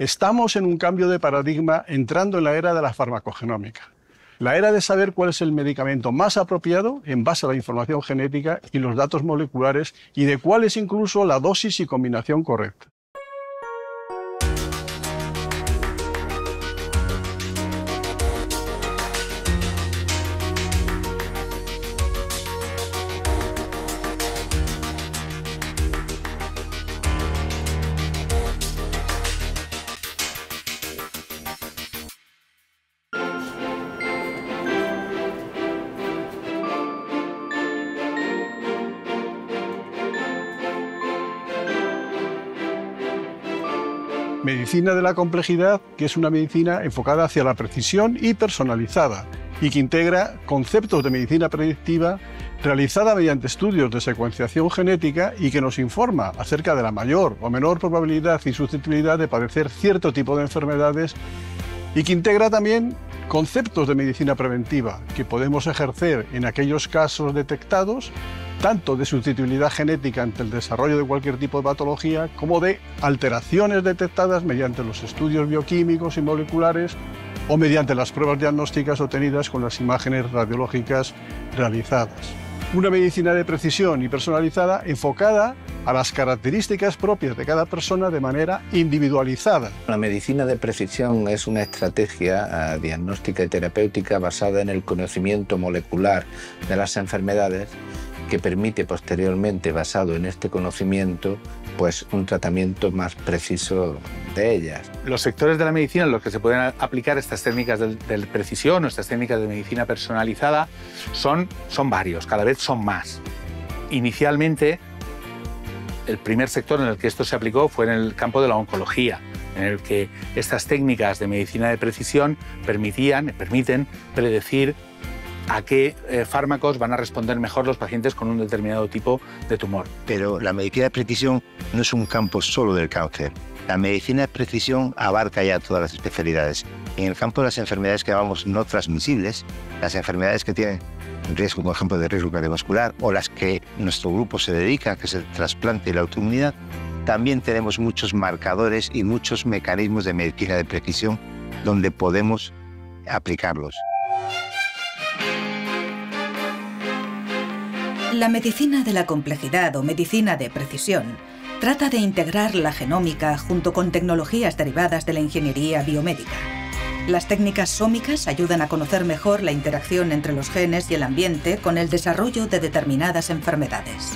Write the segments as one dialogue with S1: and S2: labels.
S1: Estamos en un cambio de paradigma entrando en la era de la farmacogenómica. La era de saber cuál es el medicamento más apropiado en base a la información genética y los datos moleculares y de cuál es incluso la dosis y combinación correcta. Medicina de la complejidad, que es una medicina enfocada hacia la precisión y personalizada, y que integra conceptos de medicina predictiva realizada mediante estudios de secuenciación genética y que nos informa acerca de la mayor o menor probabilidad y susceptibilidad de padecer cierto tipo de enfermedades y que integra también conceptos de medicina preventiva que podemos ejercer en aquellos casos detectados tanto de susceptibilidad genética ante el desarrollo de cualquier tipo de patología, como de alteraciones detectadas mediante los estudios bioquímicos y moleculares o mediante las pruebas diagnósticas obtenidas con las imágenes radiológicas realizadas. Una medicina de precisión y personalizada enfocada a las características propias de cada persona de manera individualizada.
S2: La medicina de precisión es una estrategia eh, diagnóstica y terapéutica basada en el conocimiento molecular de las enfermedades que permite posteriormente, basado en este conocimiento, pues un tratamiento más preciso de ellas.
S3: Los sectores de la medicina en los que se pueden aplicar estas técnicas de, precisión o estas técnicas de medicina personalizada son, son varios, cada vez son más. Inicialmente, el primer sector en el que esto se aplicó fue en el campo de la oncología, en el que estas técnicas de medicina de precisión permitían, permiten predecir a qué eh, fármacos van a responder mejor los pacientes con un determinado tipo de tumor.
S4: Pero la medicina de precisión no es un campo solo del cáncer. La medicina de precisión abarca ya todas las especialidades. En el campo de las enfermedades que llamamos no transmisibles, las enfermedades que tienen riesgo, por ejemplo, de riesgo cardiovascular o las que nuestro grupo se dedica, que es el trasplante y la autoinmunidad, también tenemos muchos marcadores y muchos mecanismos de medicina de precisión donde podemos aplicarlos.
S5: La medicina de la complejidad o medicina de precisión trata de integrar la genómica junto con tecnologías derivadas de la ingeniería biomédica. Las técnicas sómicas ayudan a conocer mejor la interacción entre los genes y el ambiente con el desarrollo de determinadas enfermedades.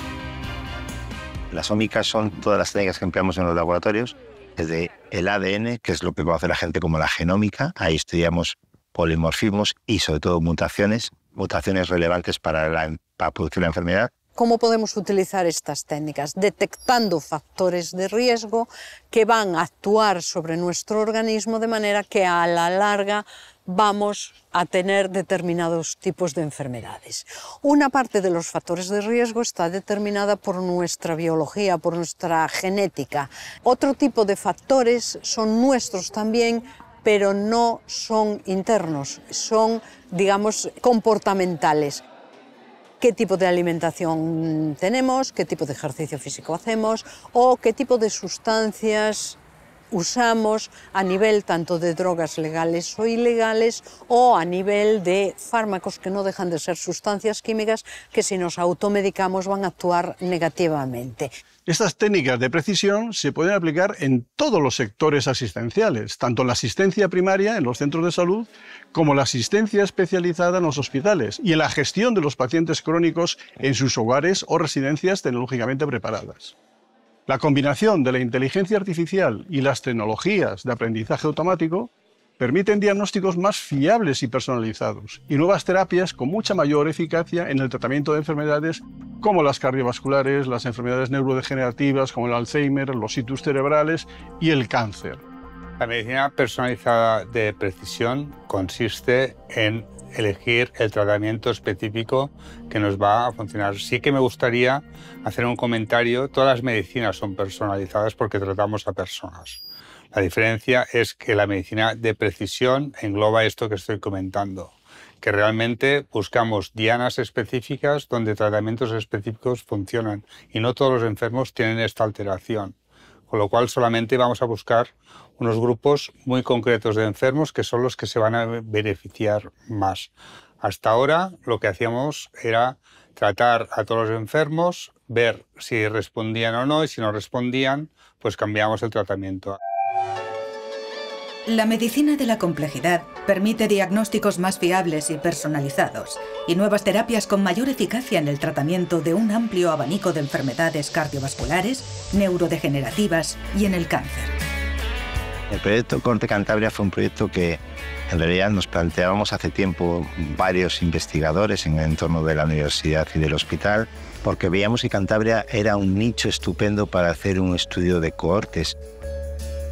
S4: Las sómicas son todas las técnicas que empleamos en los laboratorios, desde el ADN, que es lo que hacer la gente como la genómica, ahí estudiamos polimorfismos y sobre todo mutaciones, mutaciones relevantes para, la, para producir la enfermedad.
S6: ¿Cómo podemos utilizar estas técnicas? Detectando factores de riesgo que van a actuar sobre nuestro organismo de manera que a la larga vamos a tener determinados tipos de enfermedades. Una parte de los factores de riesgo está determinada por nuestra biología, por nuestra genética. Otro tipo de factores son nuestros también, pero no son internos, son, digamos, comportamentales. ¿Qué tipo de alimentación tenemos? ¿Qué tipo de ejercicio físico hacemos? ¿O qué tipo de sustancias usamos a nivel tanto de drogas legales o ilegales o a nivel de fármacos que no dejan de ser sustancias químicas que si nos automedicamos van a actuar negativamente.
S1: Estas técnicas de precisión se pueden aplicar en todos los sectores asistenciales, tanto en la asistencia primaria en los centros de salud como la asistencia especializada en los hospitales y en la gestión de los pacientes crónicos en sus hogares o residencias tecnológicamente preparadas. La combinación de la inteligencia artificial y las tecnologías de aprendizaje automático permiten diagnósticos más fiables y personalizados y nuevas terapias con mucha mayor eficacia en el tratamiento de enfermedades como las cardiovasculares, las enfermedades neurodegenerativas como el Alzheimer, los hitus cerebrales y el cáncer.
S3: La medicina personalizada de precisión consiste en elegir el tratamiento específico que nos va a funcionar. Sí que me gustaría hacer un comentario. Todas las medicinas son personalizadas porque tratamos a personas. La diferencia es que la medicina de precisión engloba esto que estoy comentando, que realmente buscamos dianas específicas donde tratamientos específicos funcionan y no todos los enfermos tienen esta alteración. con lo cual solamente vamos a buscar unos grupos muy concretos de enfermos que son los que se van a beneficiar más. Hasta ahora lo que hacíamos era tratar a todos los enfermos, ver si respondían o no y si no respondían, pues cambiamos el tratamiento.
S5: La medicina de la complejidad permite diagnósticos más fiables y personalizados y nuevas terapias con mayor eficacia en el tratamiento de un amplio abanico de enfermedades cardiovasculares, neurodegenerativas y en el cáncer.
S4: El proyecto Corte Cantabria fue un proyecto que en realidad nos planteábamos hace tiempo varios investigadores en el entorno de la universidad y del hospital, porque veíamos que Cantabria era un nicho estupendo para hacer un estudio de cohortes.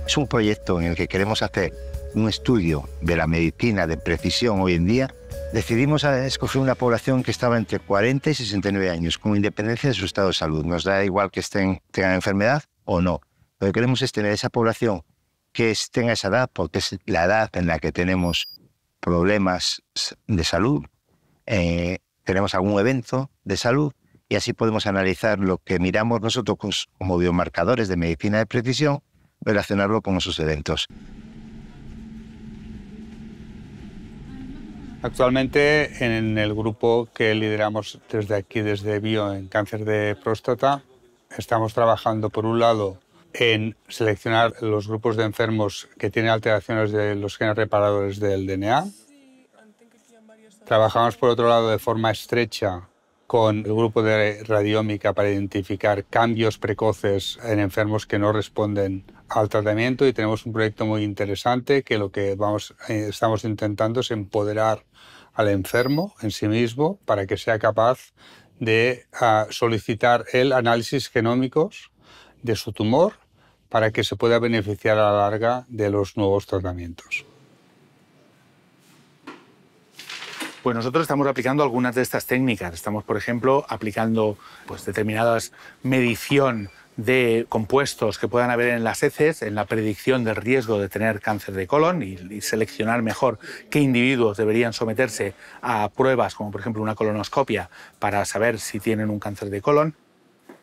S4: Es un proyecto en el que queremos hacer un estudio de la medicina de precisión hoy en día. Decidimos escoger una población que estaba entre 40 y 69 años, con independencia de su estado de salud. Nos da igual que estén, tengan enfermedad o no. Lo que queremos es tener esa población que tenga esa edad, porque es la edad en la que tenemos problemas de salud, eh, tenemos algún evento de salud y así podemos analizar lo que miramos nosotros como biomarcadores de medicina de precisión, relacionarlo con esos eventos.
S3: Actualmente en el grupo que lideramos desde aquí, desde Bio en cáncer de próstata, estamos trabajando por un lado en seleccionar los grupos de enfermos que tienen alteraciones de los genes reparadores del DNA. Trabajamos por otro lado de forma estrecha con el grupo de radiómica para identificar cambios precoces en enfermos que no responden al tratamiento y tenemos un proyecto muy interesante que lo que vamos, eh, estamos intentando es empoderar al enfermo en sí mismo para que sea capaz de ah, solicitar el análisis genómicos de su tumor para que se pueda beneficiar a la larga de los nuevos tratamientos. Pues nosotros estamos aplicando algunas de estas técnicas. Estamos, por ejemplo, aplicando pues, determinadas medición de compuestos que puedan haber en las heces, en la predicción del riesgo de tener cáncer de colon y, y, seleccionar mejor qué individuos deberían someterse a pruebas, como por ejemplo una colonoscopia, para saber si tienen un cáncer de colon.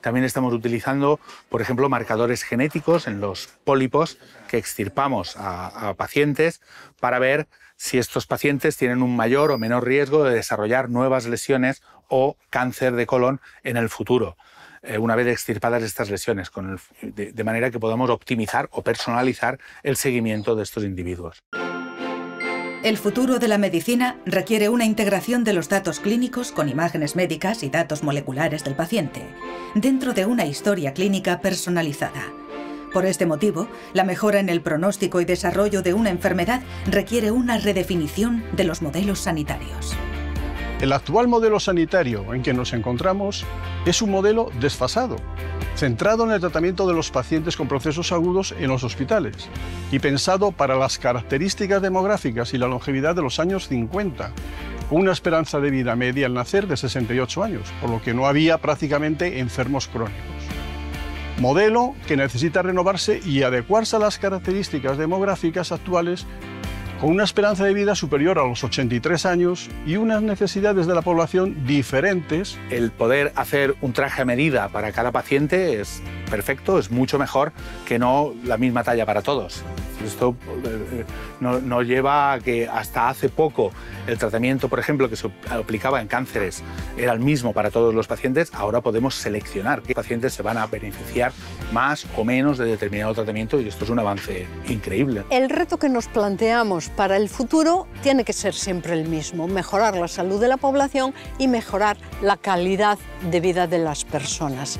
S3: También estamos utilizando, por ejemplo, marcadores genéticos en los pólipos que extirpamos a, pacientes para ver si estos pacientes tienen un mayor o menor riesgo de desarrollar nuevas lesiones o cáncer de colon en el futuro, eh, una vez extirpadas estas lesiones, de manera que podamos optimizar o personalizar el seguimiento de estos individuos.
S5: El futuro de la medicina requiere una integración de los datos clínicos con imágenes médicas y datos moleculares del paciente, dentro de una historia clínica personalizada. Por este motivo, la mejora en el pronóstico y desarrollo de una enfermedad requiere una redefinición de los modelos sanitarios.
S1: El actual modelo sanitario en que nos encontramos es un modelo desfasado, centrado en el tratamiento de los pacientes con procesos agudos en los hospitales y pensado para las características demográficas y la longevidad de los años 50, con una esperanza de vida media al nacer de 68 años, por lo que no había prácticamente enfermos crónicos. Modelo que necesita renovarse y adecuarse a las características demográficas actuales con una esperanza de vida superior a los 83 años y unas necesidades de la población diferentes.
S3: El poder hacer un traje a medida para cada paciente es perfecto, es mucho mejor que no la misma talla para todos. Esto eh, nos lleva a que hasta hace poco el tratamiento, por ejemplo, que se aplicaba en cánceres era el mismo para todos los pacientes, ahora podemos seleccionar qué pacientes se van a beneficiar más o menos de determinado tratamiento y esto es un avance increíble.
S6: El reto que nos planteamos para el futuro tiene que ser siempre el mismo, mejorar la salud de la población y mejorar la calidad de vida de las personas.